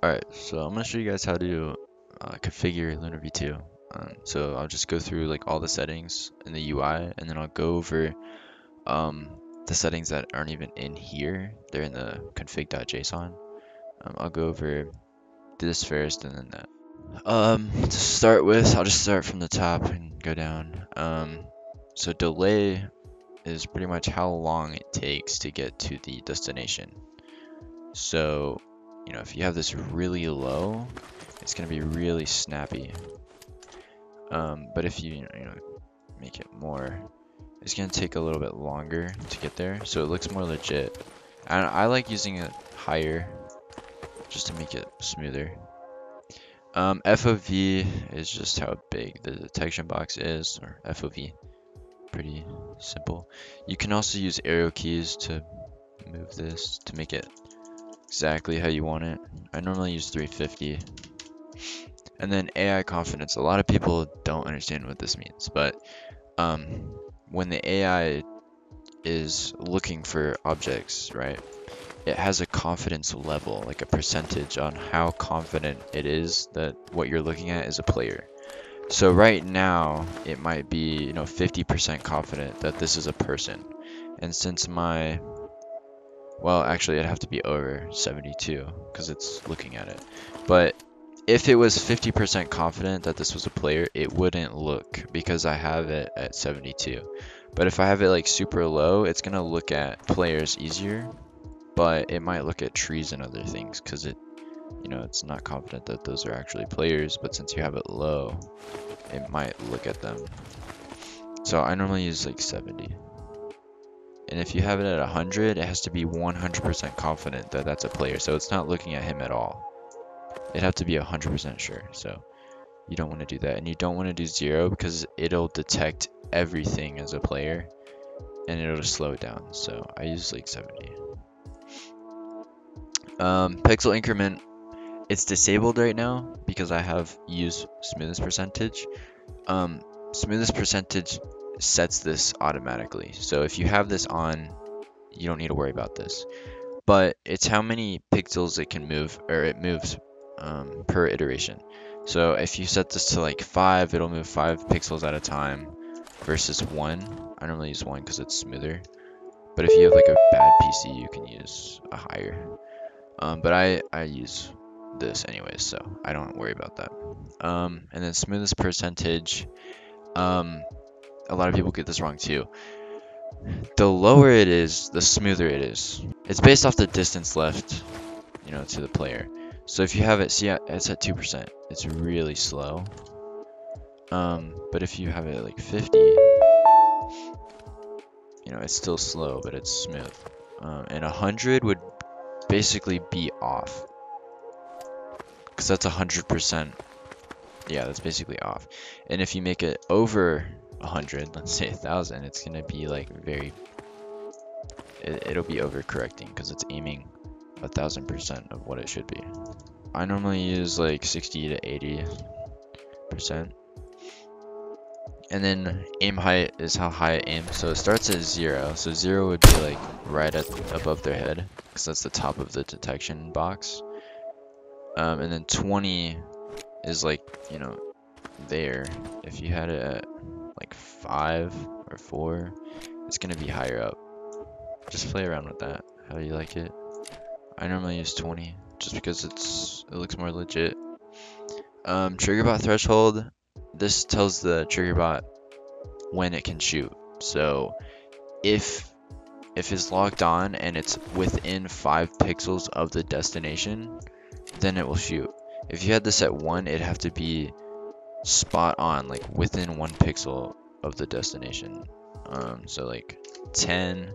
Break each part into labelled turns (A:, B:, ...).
A: Alright, so I'm going to show you guys how to uh, configure Lunar V2. Um, so I'll just go through like all the settings in the UI and then I'll go over um, the settings that aren't even in here. They're in the config.json. Um, I'll go over this first and then that. Um, to start with, I'll just start from the top and go down. Um, so delay is pretty much how long it takes to get to the destination. So you know, if you have this really low, it's going to be really snappy. Um, but if you, you know, make it more, it's going to take a little bit longer to get there. So it looks more legit. And I like using it higher just to make it smoother. Um, FOV is just how big the detection box is, or FOV. Pretty simple. You can also use arrow keys to move this to make it exactly how you want it. I normally use 350. And then AI confidence. A lot of people don't understand what this means, but um, when the AI is looking for objects, right, it has a confidence level, like a percentage on how confident it is that what you're looking at is a player. So right now, it might be, you know, 50% confident that this is a person. And since my well, actually, it'd have to be over 72 because it's looking at it. But if it was 50% confident that this was a player, it wouldn't look because I have it at 72. But if I have it like super low, it's going to look at players easier, but it might look at trees and other things because it, you know, it's not confident that those are actually players, but since you have it low, it might look at them. So I normally use like 70. And if you have it at 100, it has to be 100% confident that that's a player. So it's not looking at him at all. It'd have to be 100% sure. So you don't want to do that. And you don't want to do zero because it'll detect everything as a player and it'll just slow it down. So I use like 70. Um, pixel increment, it's disabled right now because I have used smoothness percentage. Um, smoothness percentage sets this automatically. So if you have this on, you don't need to worry about this. But it's how many pixels it can move, or it moves um, per iteration. So if you set this to like 5, it'll move 5 pixels at a time versus 1. I normally use 1 because it's smoother. But if you have like a bad PC, you can use a higher. Um, but I, I use this anyways, so I don't worry about that. Um, and then smoothness percentage. Um, a lot of people get this wrong too. The lower it is, the smoother it is. It's based off the distance left, you know, to the player. So if you have it, see, it's at 2%. It's really slow. Um, but if you have it at like 50, you know, it's still slow, but it's smooth. Um, and 100 would basically be off. Because that's 100%. Yeah, that's basically off. And if you make it over 100, let's say 1,000, it's going to be like very, it, will be overcorrecting because it's aiming a thousand percent of what it should be. I normally use like 60 to 80 percent. And then aim height is how high it aims. So it starts at zero. So zero would be like right at above their head because that's the top of the detection box. Um, and then 20 is like, you know, there. If you had it at like five or four, it's gonna be higher up. Just play around with that, how do you like it. I normally use 20, just because it's it looks more legit. Um, trigger bot threshold, this tells the trigger bot when it can shoot. So if if it's locked on and it's within 5 pixels of the destination, then it will shoot. If you had this at 1, it'd have to be spot on, like within one pixel of the destination. Um, so like 10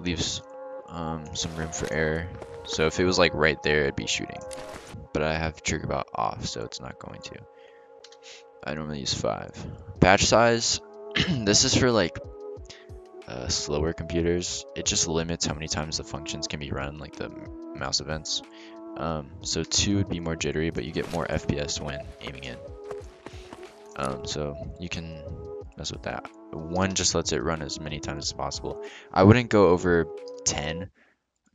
A: leaves um, some room for error. So if it was like right there, it'd be shooting. But I have trigger bot off, so it's not going to. I normally use 5. Batch size, this is for like uh, slower computers. It just limits how many times the functions can be run, like the mouse events. Um, so 2 would be more jittery, but you get more FPS when aiming in. Um, so you can mess with that. One just lets it run as many times as possible. I wouldn't go over 10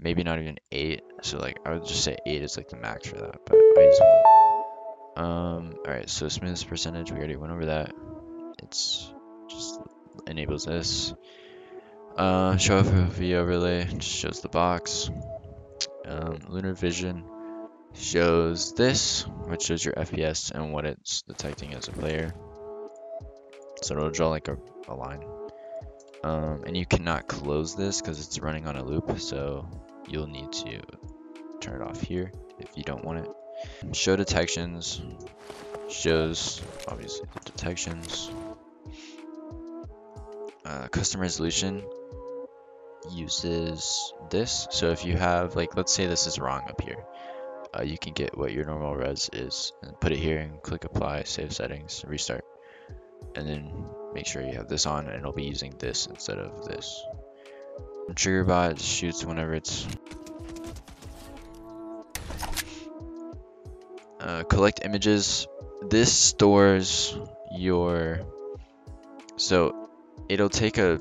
A: maybe not even eight. So like I would just say eight is like the max for that, but I use one. Um, all right, so smoothness percentage, we already went over that. It's just enables this. Uh, show FOV overlay just shows the box. Um, Lunar Vision shows this, which shows your FPS and what it's detecting as a player. So it'll draw like a, a line. Um, and you cannot close this because it's running on a loop, so you'll need to turn it off here if you don't want it. Show detections shows obviously the detections. Uh, custom resolution uses this. So if you have like, let's say this is wrong up here, uh, you can get what your normal res is and put it here and click apply, save settings, restart, and then make sure you have this on and it'll be using this instead of this. Trigger bot shoots whenever it's uh, collect images. This stores your so it'll take a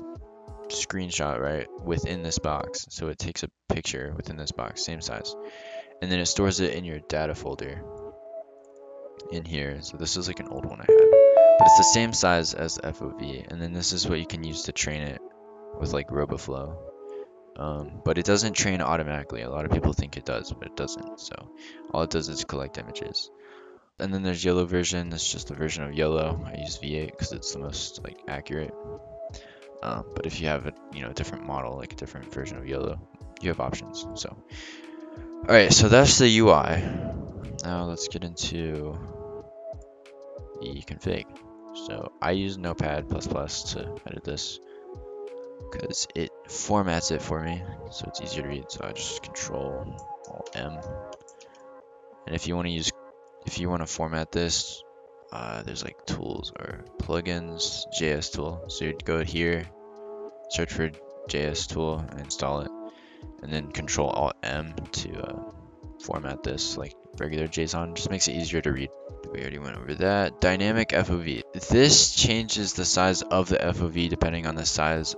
A: screenshot right within this box. So it takes a picture within this box, same size, and then it stores it in your data folder in here. So this is like an old one I had but it's the same size as FOV. And then this is what you can use to train it with like RoboFlow. Um, but it doesn't train automatically. A lot of people think it does, but it doesn't. So all it does is collect images. And then there's YOLO version. It's just a version of YOLO. I use V8 because it's the most like accurate. Um, but if you have a you know a different model, like a different version of YOLO, you have options. So, all right. So that's the UI. Now let's get into the config. So I use Notepad++ to edit this because it formats it for me, so it's easier to read. So I just Control Alt M. And if you want to use, if you want to format this, uh, there's like tools or plugins, JSTool. So you'd go here, search for JSTool, and install it, and then Control Alt M to uh, format this like regular JSON. Just makes it easier to read. We already went over that. Dynamic FOV. This changes the size of the FOV depending on the size,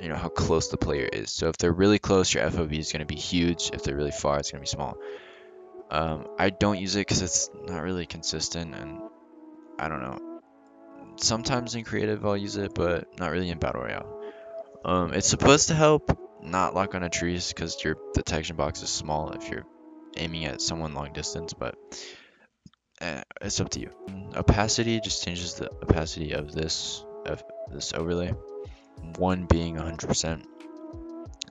A: you know, how close the player is. So if they're really close, your FOV is going to be huge. If they're really far, it's going to be small. Um, I don't use it because it's not really consistent and I don't know. Sometimes in creative I'll use it, but not really in Battle Royale. Um, it's supposed to help not lock on a trees because your detection box is small if you're aiming at someone long distance, but uh, it's up to you. Opacity just changes the opacity of this of this overlay. One being 100%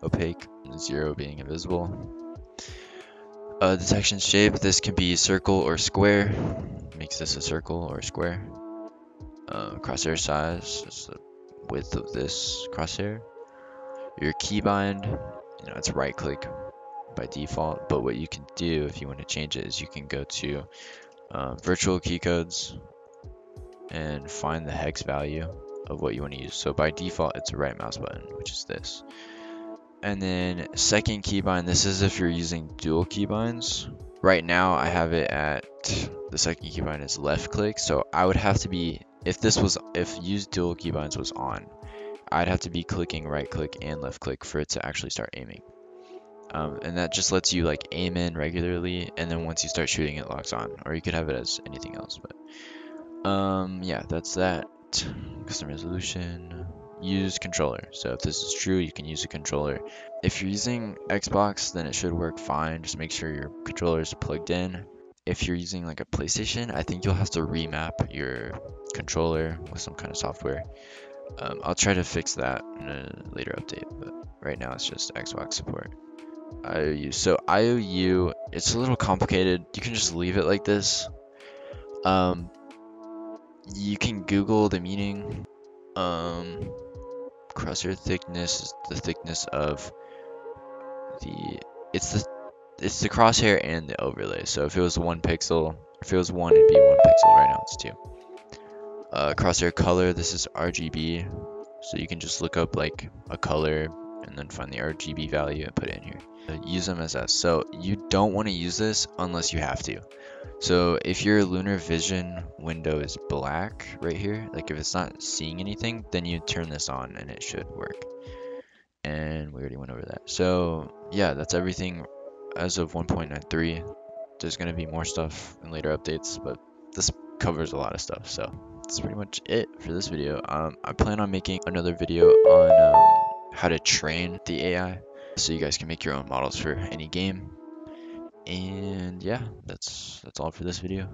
A: opaque, zero being invisible. Uh, detection shape, this can be circle or square. Makes this a circle or a square. Uh, crosshair size is the width of this crosshair. Your keybind, you know, it's right click by default, but what you can do if you want to change it is you can go to uh, virtual keycodes and find the hex value of what you want to use. So by default, it's a right mouse button, which is this. And then second keybind, this is if you're using dual keybinds. Right now I have it at, the second keybind is left click. So I would have to be, if this was, if use dual keybinds was on, I'd have to be clicking right click and left click for it to actually start aiming. Um, and that just lets you like aim in regularly and then once you start shooting it locks on. Or you could have it as anything else but um yeah that's that. Custom resolution. Use controller. So if this is true you can use a controller. If you're using xbox then it should work fine. Just make sure your controller is plugged in. If you're using like a playstation i think you'll have to remap your controller with some kind of software um, i'll try to fix that in a later update but right now it's just xbox support IOU. So IOU, it's a little complicated. You can just leave it like this. Um, you can Google the meaning. Um, crosshair thickness is the thickness of the. It's the it's the crosshair and the overlay. So if it was one pixel, if it was one, it'd be one pixel. Right now it's two. Uh, crosshair color. This is RGB. So you can just look up like a color and then find the RGB value and put it in here use them as S. So you don't want to use this unless you have to. So if your lunar vision window is black right here, like if it's not seeing anything, then you turn this on and it should work. and we already went over that. So yeah, that's everything as of 1.93. There's gonna be more stuff in later updates, but this covers a lot of stuff. So that's pretty much it for this video. Um, I plan on making another video on um, how to train the AI, so you guys can make your own models for any game. And yeah, that's that's all for this video.